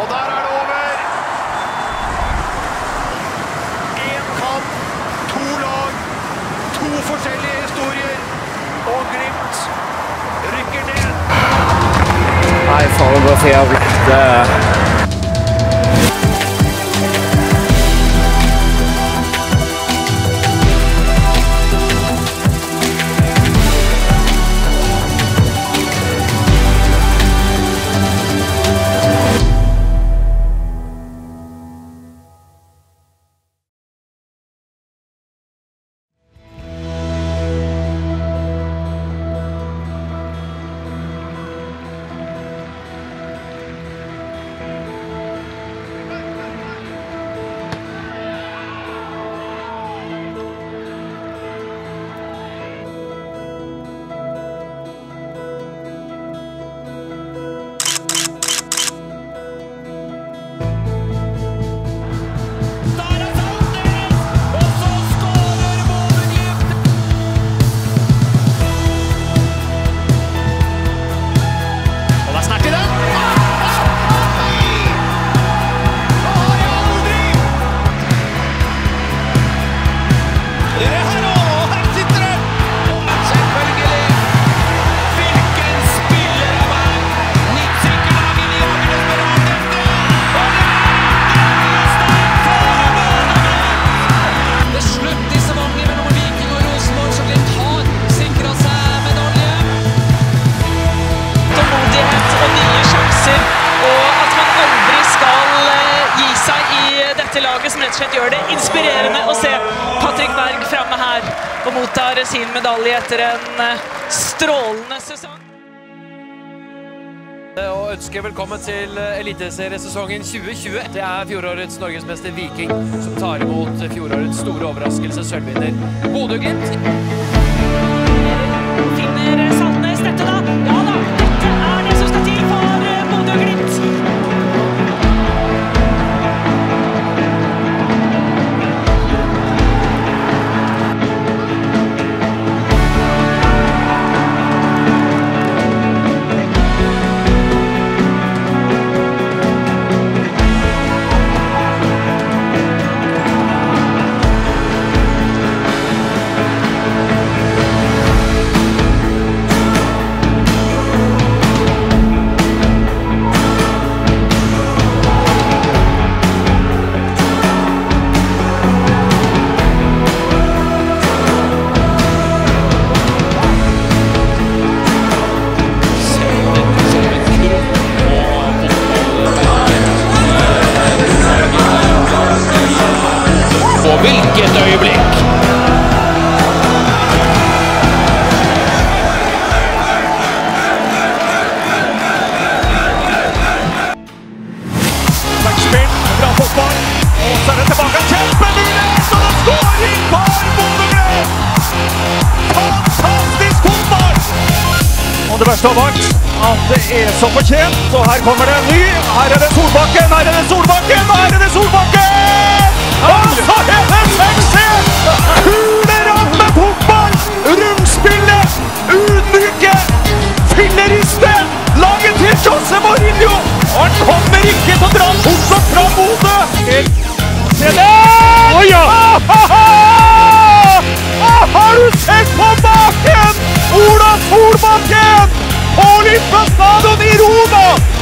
Og der er det over! Én kamp, to lag, to forskjellige historier. Og Glimt rykker ned. Nei, faen, det går for jævlig. Det dette laget, som rett og slett gjør det inspirerende å se Patrick Berg framme her og mottar sin medalje etter en eh, strålende sesong. Og ønsker velkommen til Eliteseriesesongen 2020. Det er fjorårets norgesmester Viking som tar imot fjorårets store overraskelse, sølvvinner Bodø-Glimt. Finner Saltnes dette, da? Ja da, så varmt at det er så fortjent. så her kommer det en ny. Her er det Solbakken, her er det Solbakken, her er det Solbakken! Og så er det suksess! Kulerapp med fotball! Rundspillet! Ydmyke! Filleriste! Laget til Jose Mourinho! Og han kommer ikke til å dra bortsett fra Bodø! Se der! Oh, ja. Har du sett på baken? Ola Solbakken! Luis de Mirudo,